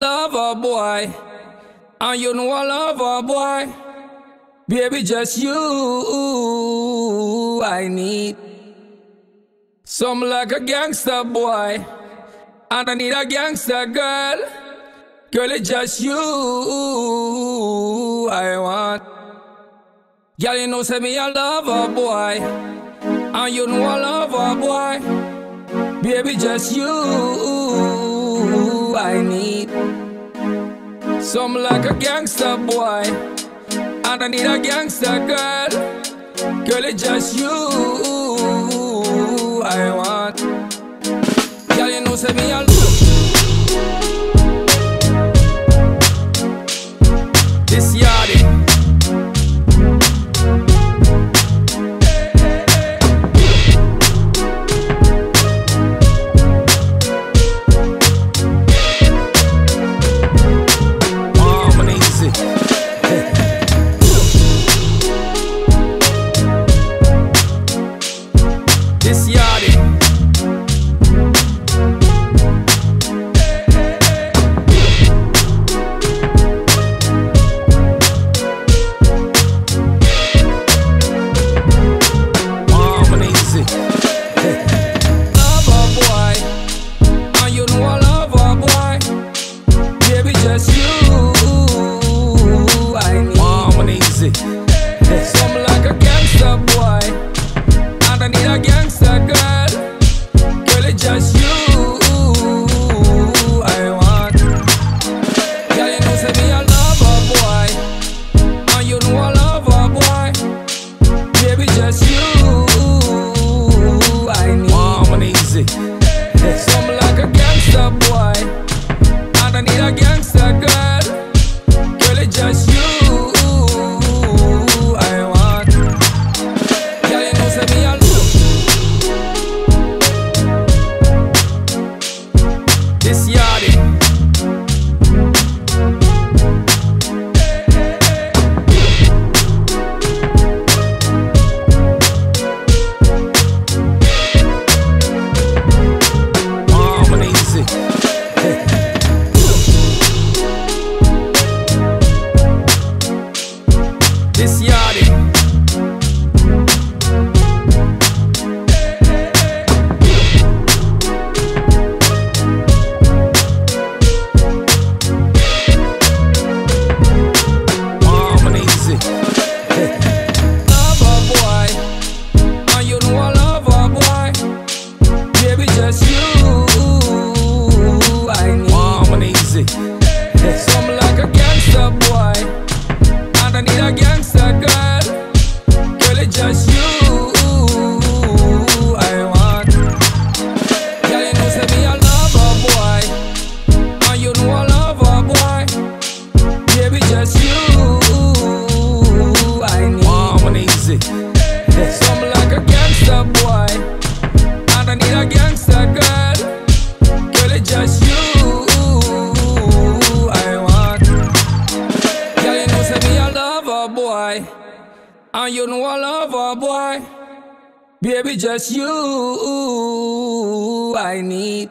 Lover boy, and you know I love a boy. Baby, just you I need. Some like a gangster boy, and I need a gangster girl. Girl, it's just you I want. Girl, you know, say me a lover boy, and you know I love a boy. Baby, just you I need. Some like a gangster boy, and I need a gangster girl. Girl, it's just you I want. Girl, you know, say me a boy. Baby, just you. Need just you I need. And easy. Some like a gangster boy, and I need a gangster. And you know I love a boy. Baby, just you I need.